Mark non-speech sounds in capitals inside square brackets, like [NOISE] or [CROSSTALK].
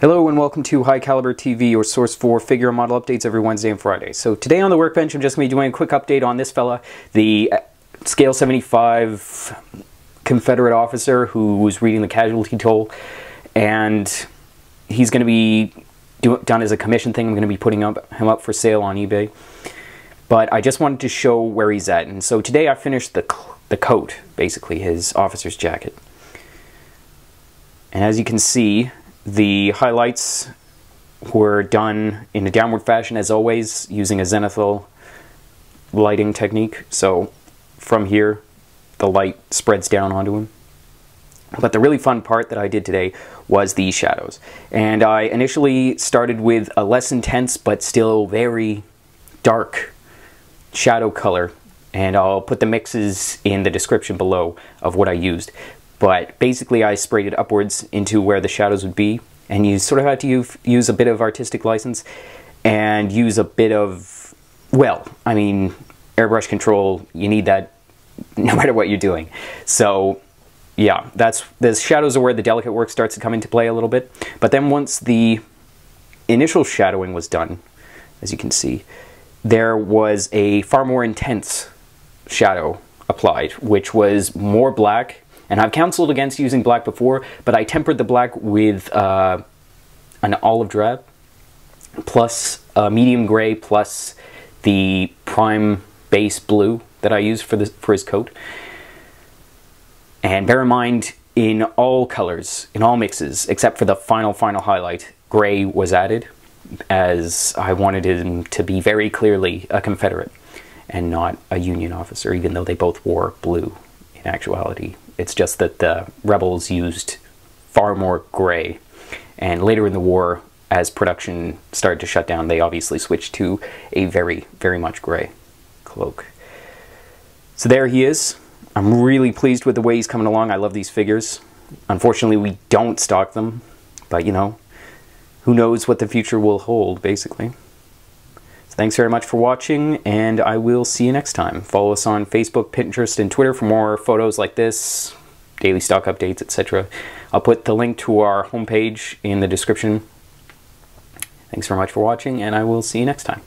Hello and welcome to HighCalibre TV, your source for figure model updates every Wednesday and Friday. So today on the workbench, I'm just going to be doing a quick update on this fella, the uh, Scale 75 Confederate officer who was reading the casualty toll, and he's going to be do, done as a commission thing. I'm going to be putting up, him up for sale on eBay. But I just wanted to show where he's at, and so today I finished the, the coat, basically, his officer's jacket. And as you can see, the highlights were done in a downward fashion as always using a zenithal lighting technique. So from here, the light spreads down onto him. But the really fun part that I did today was the shadows. And I initially started with a less intense but still very dark shadow color. And I'll put the mixes in the description below of what I used. But basically I sprayed it upwards into where the shadows would be and you sort of had to use a bit of artistic license and use a bit of, well, I mean, airbrush control, you need that [LAUGHS] no matter what you're doing. So yeah, that's the shadows are where the delicate work starts to come into play a little bit. But then once the initial shadowing was done, as you can see, there was a far more intense shadow applied, which was more black and I've counseled against using black before, but I tempered the black with uh, an olive drab, plus a medium gray, plus the prime base blue that I used for, the, for his coat. And bear in mind, in all colors, in all mixes, except for the final, final highlight, gray was added, as I wanted him to be very clearly a Confederate and not a Union officer, even though they both wore blue in actuality. It's just that the rebels used far more gray. And later in the war, as production started to shut down, they obviously switched to a very, very much gray cloak. So there he is. I'm really pleased with the way he's coming along. I love these figures. Unfortunately, we don't stock them, but you know, who knows what the future will hold, basically. Thanks very much for watching, and I will see you next time. Follow us on Facebook, Pinterest, and Twitter for more photos like this, daily stock updates, etc. I'll put the link to our homepage in the description. Thanks very much for watching, and I will see you next time.